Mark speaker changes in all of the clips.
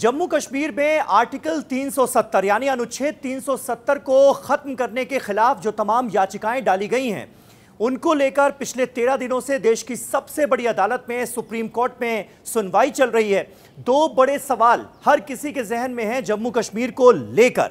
Speaker 1: जम्मू कश्मीर में आर्टिकल 370 यानी अनुच्छेद 370 को खत्म करने के खिलाफ जो तमाम याचिकाएँ डाली गई हैं, उनको लेकर पिछले तेरह दिनों से देश की सबसे बड़ी अदालत में सुप्रीम कोर्ट में सुनवाई चल रही है। दो बड़े सवाल हर किसी के जहन में हैं जम्मू कश्मीर को लेकर।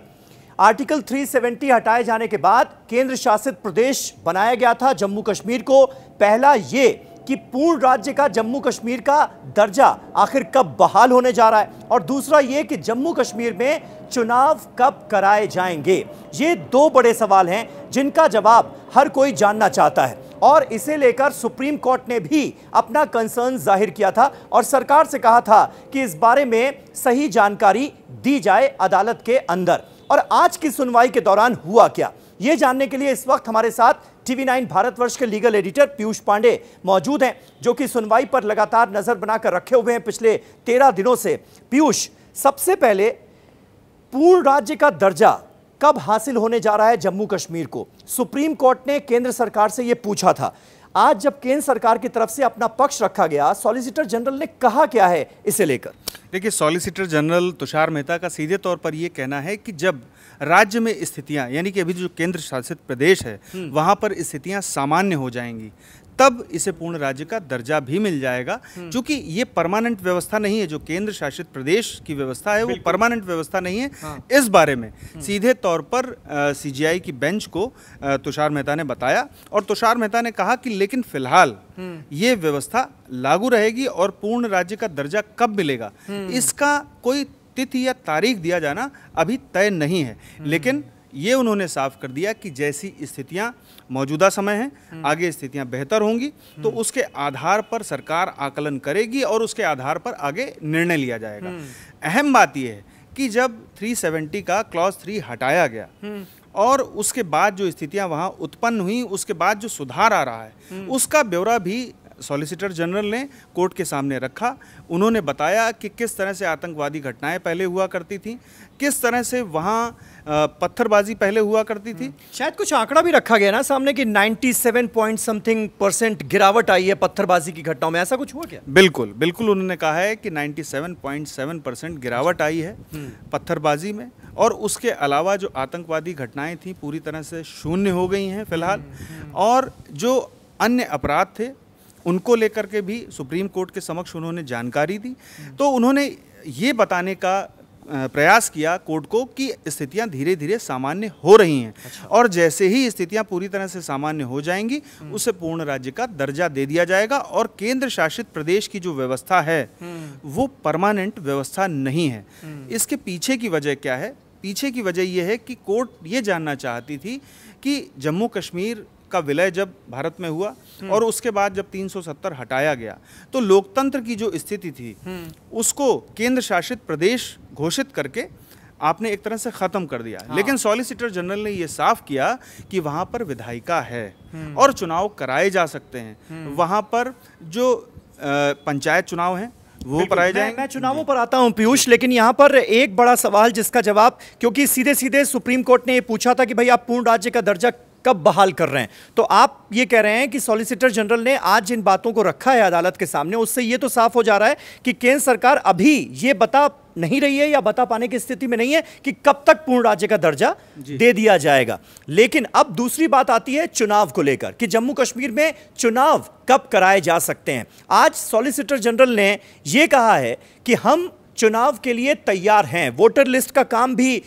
Speaker 1: आर्टिकल 370 हटाए जाने के बाद केंद्र शासित प्रदेश बनाया गया था जम्मू कश्मीर को। पहला ये कि पूर्ण राज्य का जम्मू कश्मीर का दर्जा आखिर कब बहाल होने जा रहा है? और दूसरा ये कि जम्मू कश्मीर में चुनाव कब कराए जाएँगे? ये दो बड़े सवाल हैं, जिनका जवाब हर कोई जानना चाहता है। और इसे लेकर सुप्रीम कोर्ट ने भी अपना कंसर्न ज़ाहिर किया था और सरकार से कहा था कि इस बारे में सही जानकारी दी जाए अदालत के अंदर। और आज की सुनवाई के दौरान हुआ क्या? ये जानने के लिए इस वक्त हमारे साथ टीवी नाइन भारतवर्ष के लीगल एडिटर पीयूष पांडे मौजूद हैं, जो कि सुनवाई पर लगातार नज़र बनाकर रखे हुए हैं पिछले तेरह दिनों से। पीयूष, सबसे पहले पूर्ण राज्य का दर्जा कब हासिल होने जा रहा है जम्मू कश्मीर को? सुप्रीम कोर्ट ने केंद्र सरकार से यह पूछा था। आज जब केंद्र सरकार की तरफ़ से अपना पक्ष रखा गया सॉलिसिटर जनरल ने कहा क्या है इसे लेकर
Speaker 2: देखिए सॉलिसिटर जनरल तुषार मेहता का सीधे तौर पर यह कहना है कि जब राज्य में स्थितियाँ यानी कि अभी जो केंद्र शासित प्रदेश है हम्म। वहाँ पर स्थितियाँ सामान्य हो जाएँगी तब इसे पूर्ण राज्य का दर्जा भी मिल जाएगा। हम्म। क्योंकि ये परमानेंट व्यवस्था नहीं है जो केंद्र शासित प्रदेश की व्यवस्था है वो परमानेंट व्यवस्था नहीं है हाँ। इस बारे में। हम्म। सीधे तौर पर सीजीआई की बेंच को तुषार मेहता ने बताया और तुषार मेहता ने कहा कि लेकिन फ़िलहाल ये व्यवस्था लागू रहेगी और पूर्ण राज्य का दर्जा कब मिलेगा? इसका कोई तिथि या तारीख दिया जाना अभी तय नहीं है। लेकिन ये उन्होंने साफ़ कर दिया कि जैसी स्थितियाँ मौजूदा समय हैं आगे स्थितियाँ बेहतर होंगी तो उसके आधार पर सरकार आकलन करेगी और उसके आधार पर आगे निर्णय लिया जाएगा। अहम बात यह है कि जब 370 का क्लॉज थ्री हटाया गया और उसके बाद जो स्थितियाँ वहाँ उत्पन्न हुई उसके बाद जो सुधार आ रहा है उसका ब्यौरा भी सॉलिसिटर जनरल ने कोर्ट के सामने रखा। उन्होंने बताया कि किस तरह से आतंकवादी घटनाएँ पहले हुआ करती थी किस तरह से वहाँ पत्थरबाजी पहले हुआ करती थी। हम्म।
Speaker 1: शायद कुछ आंकड़ा भी रखा गया ना सामने कि 97 पॉइंट समथिंग परसेंट गिरावट आई है पत्थरबाजी की घटनाओं में। ऐसा कुछ हुआ क्या?
Speaker 2: बिल्कुल बिल्कुल उन्होंने कहा है कि 97.7 परसेंट गिरावट आई है हम्म। पत्थरबाजी में। और उसके अलावा जो आतंकवादी घटनाएँ थी पूरी तरह से शून्य हो गई हैं फ़िलहाल। हम्म, और जो अन्य अपराध थे उनको लेकर के भी सुप्रीम कोर्ट के समक्ष उन्होंने जानकारी दी तो उन्होंने ये बताने का प्रयास किया कोर्ट को कि स्थितियाँ धीरे धीरे सामान्य हो रही हैं अच्छा। और जैसे ही स्थितियाँ पूरी तरह से सामान्य हो जाएँगी हम्म। उसे पूर्ण राज्य का दर्जा दे दिया जाएगा और केंद्र शासित प्रदेश की जो व्यवस्था है हम्म। वो परमानेंट व्यवस्था नहीं है हम्म। इसके पीछे की वजह क्या है पीछे की वजह यह है कि कोर्ट ये जानना चाहती थी कि जम्मू कश्मीर का विलय जब भारत में हुआ हम्म। और उसके बाद जब 370 हटाया गया तो लोकतंत्र की जो स्थिति थी हम्म। उसको केंद्र शासित प्रदेश घोषित करके आपने एक तरह से ख़त्म कर दिया हाँ। लेकिन सॉलिसिटर जनरल ने यह साफ़ किया कि वहाँ पर विधायिका है हम्म। और चुनाव कराए जा सकते हैं वहाँ पर जो पंचायत चुनाव हैं वो कराए जाएँगे
Speaker 1: मैं चुनावों पर आता हूँ पीयूष लेकिन यहाँ पर एक बड़ा सवाल जिसका जवाब क्योंकि सीधे सीधे सुप्रीम कोर्ट ने पूछा था कि भाई आप पूर्ण राज्य का दर्जा कब बहाल कर रहे हैं। तो आप ये कह रहे हैं कि सॉलिसिटर जनरल ने आज जिन बातों को रखा है अदालत के सामने उससे ये तो साफ़ हो जा रहा है कि केंद्र सरकार अभी ये बता नहीं रही है या बता पाने की स्थिति में नहीं है कि कब तक पूर्ण राज्य का दर्जा दे दिया जाएगा। लेकिन अब दूसरी बात आती है चुनाव को लेकर कि जम्मू कश्मीर में चुनाव कब कराए जा सकते हैं। आज सॉलिसिटर जनरल ने यह कहा है कि हम चुनाव के लिए तैयार हैं। वोटर लिस्ट का काम भी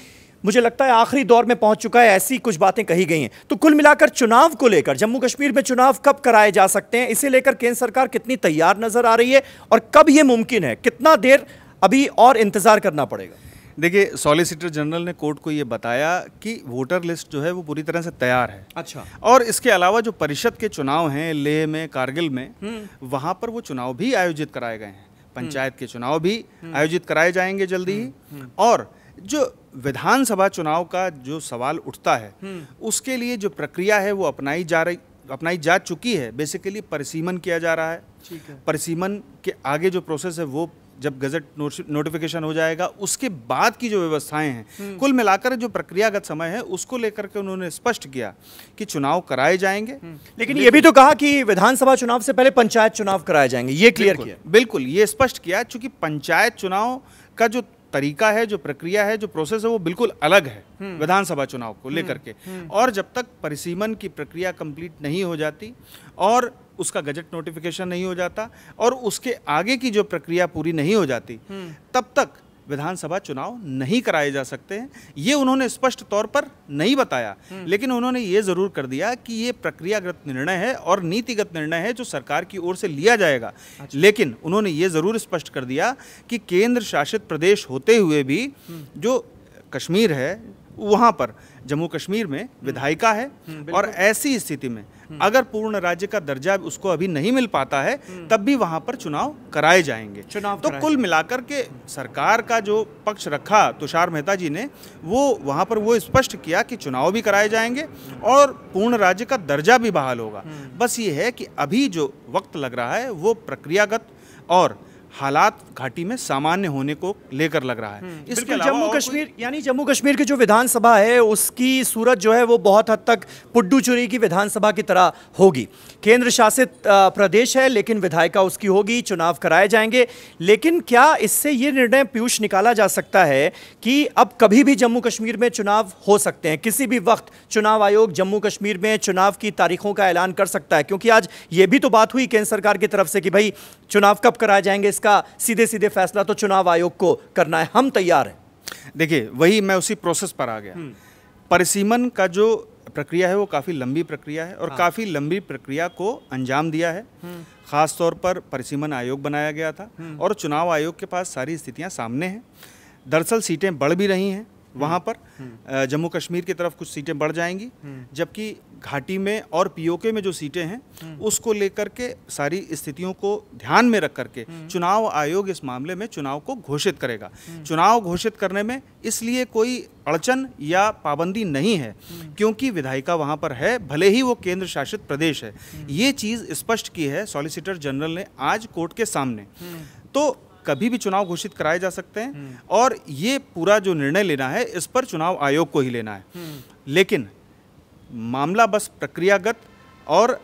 Speaker 1: मुझे लगता है आखिरी दौर में पहुँच चुका है ऐसी कुछ बातें कही गई हैं। तो कुल मिलाकर चुनाव को लेकर जम्मू कश्मीर में चुनाव कब कराए जा सकते हैं इसे लेकर केंद्र सरकार कितनी तैयार नज़र आ रही है और कब ये मुमकिन है कितना देर अभी और इंतज़ार करना पड़ेगा?
Speaker 2: देखिए सॉलिसिटर जनरल ने कोर्ट को ये बताया कि वोटर लिस्ट जो है वो पूरी तरह से तैयार है।
Speaker 1: अच्छा। और
Speaker 2: इसके अलावा जो परिषद के चुनाव हैं लेह में कारगिल में वहाँ पर वो चुनाव भी आयोजित कराए गए हैं। पंचायत के चुनाव भी हम्म। आयोजित कराए जाएँगे जल्दी ही। हम्म, और जो विधानसभा चुनाव का जो सवाल उठता है हम्म। उसके लिए जो प्रक्रिया है वो अपनाई जा रही अपनाई जा चुकी है बेसिकली परिसीमन किया जा रहा है परिसीमन के आगे जो प्रोसेस है वो जब गजट नोटिफिकेशन हो जाएगा उसके बाद की जो व्यवस्थाएँ हैं हम्म। कुल मिलाकर जो प्रक्रियागत समय है उसको लेकर के उन्होंने स्पष्ट किया कि चुनाव कराए जाएँगे हम्म।
Speaker 1: लेकिन ये भी तो कहा कि विधानसभा चुनाव से पहले पंचायत चुनाव कराए जाएँगे ये क्लियर किया
Speaker 2: बिल्कुल ये स्पष्ट किया चूँकि पंचायत चुनाव का जो तरीका है जो प्रक्रिया है जो प्रोसेस है वो बिल्कुल अलग है विधानसभा चुनाव को लेकर के। और जब तक परिसीमन की प्रक्रिया कंप्लीट नहीं हो जाती और उसका गजट नोटिफिकेशन नहीं हो जाता और उसके आगे की जो प्रक्रिया पूरी नहीं हो जाती तब तक विधानसभा चुनाव नहीं कराए जा सकते हैं। ये उन्होंने स्पष्ट तौर पर नहीं बताया। लेकिन उन्होंने ये ज़रूर कर दिया कि ये प्रक्रियागत निर्णय है और नीतिगत निर्णय है जो सरकार की ओर से लिया जाएगा। अच्छा। लेकिन उन्होंने ये ज़रूर स्पष्ट कर दिया कि केंद्र शासित प्रदेश होते हुए भी जो कश्मीर है वहाँ पर जम्मू कश्मीर में हम्म। विधायिका है हम्म, और ऐसी स्थिति में हम्म। अगर पूर्ण राज्य का दर्जा उसको अभी नहीं मिल पाता है तब भी वहाँ पर चुनाव कराए जाएँगे। चुनाव तो कुल मिलाकर के सरकार का जो पक्ष रखा तुषार मेहता जी ने वो वहाँ पर वो स्पष्ट किया कि चुनाव भी कराए जाएँगे और पूर्ण राज्य का दर्जा भी बहाल होगा। बस ये है कि अभी जो वक्त लग रहा है वो प्रक्रियागत और हालात घाटी में सामान्य होने को लेकर लग रहा है।
Speaker 1: हम्म, इसके जम्मू कश्मीर यानी जम्मू कश्मीर की जो विधानसभा है उसकी सूरत जो है वो बहुत हद तक पुड्डूचुरी की विधानसभा की तरह होगी। केंद्र शासित प्रदेश है लेकिन विधायिका उसकी होगी चुनाव कराए जाएँगे। लेकिन क्या इससे ये निर्णय पीयूष निकाला जा सकता है कि अब कभी भी जम्मू कश्मीर में चुनाव हो सकते हैं? किसी भी वक्त चुनाव आयोग जम्मू कश्मीर में चुनाव की तारीखों का ऐलान कर सकता है क्योंकि आज ये भी तो बात हुई केंद्र सरकार की तरफ़ से कि भाई चुनाव कब कराए जाएँगे इसका सीधे सीधे फैसला तो चुनाव आयोग को करना है हम तैयार हैं
Speaker 2: देखिए वही मैं उसी प्रोसेस पर आ गया हम्म। परिसीमन का जो प्रक्रिया है वो काफ़ी लंबी प्रक्रिया है और हाँ। काफ़ी लंबी प्रक्रिया को अंजाम दिया है हम्म। खास तौर पर परिसीमन आयोग बनाया गया था हम्म। और चुनाव आयोग के पास सारी स्थितियाँ सामने हैं दरअसल सीटें बढ़ भी रही हैं वहाँ पर जम्मू कश्मीर की तरफ़ कुछ सीटें बढ़ जाएँगी, जबकि घाटी में और पीओके में जो सीटें हैं, उसको लेकर के सारी स्थितियों को ध्यान में रख करके चुनाव आयोग इस मामले में चुनाव को घोषित करेगा। चुनाव घोषित करने में इसलिए कोई अड़चन या पाबंदी नहीं है, क्योंकि विधायिका वहाँ पर है, भले ही वो केंद्र शासित प्रदेश है। ये चीज़ स्पष्ट की है, सॉलिसिटर जनरल ने आज कोर्ट के सामने। तो कभी भी चुनाव घोषित कराए जा सकते हैं हम्म। और ये पूरा जो निर्णय लेना है इस पर चुनाव आयोग को ही लेना है हम्म। लेकिन मामला बस प्रक्रियागत और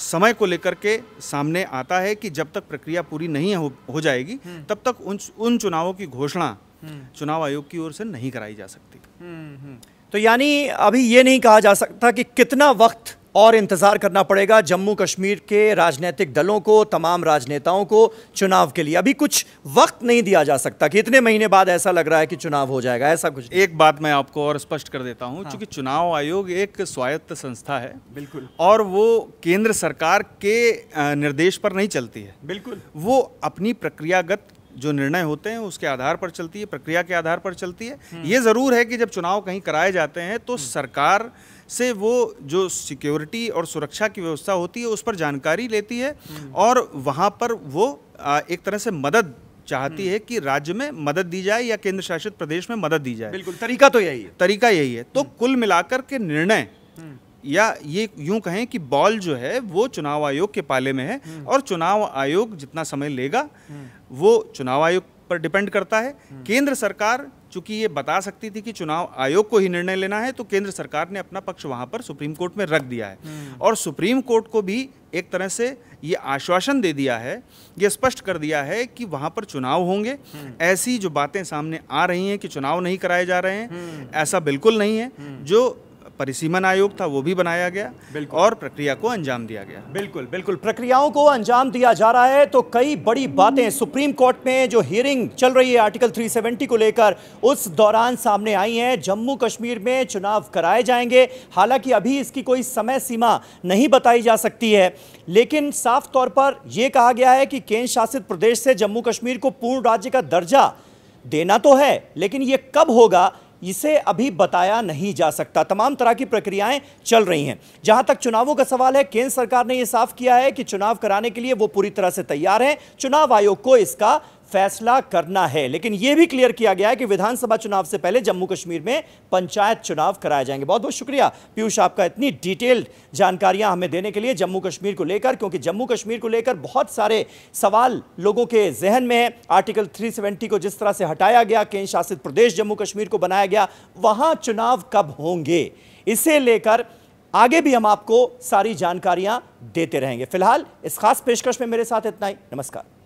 Speaker 2: समय को लेकर के सामने आता है कि जब तक प्रक्रिया पूरी नहीं हो, हो जाएगी हम्म। तब तक उन उन चुनावों की घोषणा चुनाव आयोग की ओर से नहीं कराई जा सकती
Speaker 1: तो यानी अभी ये नहीं कहा जा सकता कि कितना वक्त और इंतज़ार करना पड़ेगा जम्मू कश्मीर के राजनीतिक दलों को तमाम राजनेताओं को चुनाव के लिए अभी कुछ वक्त नहीं दिया जा सकता कि इतने महीने बाद ऐसा लग रहा है कि चुनाव हो जाएगा ऐसा कुछ
Speaker 2: एक बात मैं आपको और स्पष्ट कर देता हूँ हाँ। क्योंकि चुनाव आयोग एक स्वायत्त संस्था है
Speaker 1: बिल्कुल
Speaker 2: और वो केंद्र सरकार के निर्देश पर नहीं चलती है
Speaker 1: बिल्कुल
Speaker 2: वो अपनी प्रक्रियागत जो निर्णय होते हैं उसके आधार पर चलती है प्रक्रिया के आधार पर चलती है हम्म। ये ज़रूर है कि जब चुनाव कहीं कराए जाते हैं तो हम्म। सरकार से वो जो सिक्योरिटी और सुरक्षा की व्यवस्था होती है उस पर जानकारी लेती है और वहाँ पर वो एक तरह से मदद चाहती है कि राज्य में मदद दी जाए या केंद्र शासित प्रदेश में मदद दी जाए।
Speaker 1: बिल्कुल तरीका तो यही है।
Speaker 2: तरीका यही है। तो कुल मिलाकर के निर्णय या ये यूँ कहें कि बॉल जो है वो चुनाव आयोग के पाले में है और चुनाव आयोग जितना समय लेगा वो चुनाव आयोग पर डिपेंड करता है। केंद्र सरकार चूँकि ये बता सकती थी कि चुनाव आयोग को ही निर्णय लेना है तो केंद्र सरकार ने अपना पक्ष वहाँ पर सुप्रीम कोर्ट में रख दिया है हम्म। और सुप्रीम कोर्ट को भी एक तरह से ये आश्वासन दे दिया है ये स्पष्ट कर दिया है कि वहाँ पर चुनाव होंगे हम्म। ऐसी जो बातें सामने आ रही हैं कि चुनाव नहीं कराए जा रहे हैं हम्म। ऐसा बिल्कुल नहीं है जो परिसीमन आयोग था वो भी बनाया गया और प्रक्रिया को अंजाम दिया गया।
Speaker 1: बिल्कुल बिल्कुल। प्रक्रियाओं को अंजाम दिया जा रहा है तो कई बड़ी बातें सुप्रीम कोर्ट में जो हियरिंग चल रही है आर्टिकल 370 को लेकर उस दौरान सामने आई हैं। जम्मू कश्मीर में चुनाव कराए जाएँगे। हालाँकि अभी इसकी कोई समय सीमा नहीं बताई जा सकती है। लेकिन साफ़ तौर पर यह कहा गया है कि केंद्र शासित प्रदेश से जम्मू कश्मीर को पूर्ण राज्य का दर्जा देना तो है लेकिन यह कब होगा इसे अभी बताया नहीं जा सकता। तमाम तरह की प्रक्रियाएँ चल रही हैं। जहाँ तक चुनावों का सवाल है, केंद्र सरकार ने यह साफ़ किया है कि चुनाव कराने के लिए वो पूरी तरह से तैयार है। चुनाव आयोग को इसका फैसला करना है। लेकिन यह भी क्लियर किया गया है कि विधानसभा चुनाव से पहले जम्मू कश्मीर में पंचायत चुनाव कराए जाएँगे। बहुत बहुत शुक्रिया। पीयूष, आपका इतनी डिटेल्ड जानकारियाँ हमें देने के लिए जम्मू कश्मीर को लेकर, क्योंकि जम्मू कश्मीर को लेकर बहुत सारे सवाल लोगों के जहन में है। आर्टिकल 370 को जिस तरह से हटाया गया, केंद्र शासित प्रदेश जम्मू कश्मीर को बनाया गया, वहाँ चुनाव कब होंगे? इसे लेकर आगे भी हम आपको सारी जानकारियाँ देते रहेंगे। फ़िलहाल इस खास पेशकश में मेरे साथ इतना ही। नमस्कार।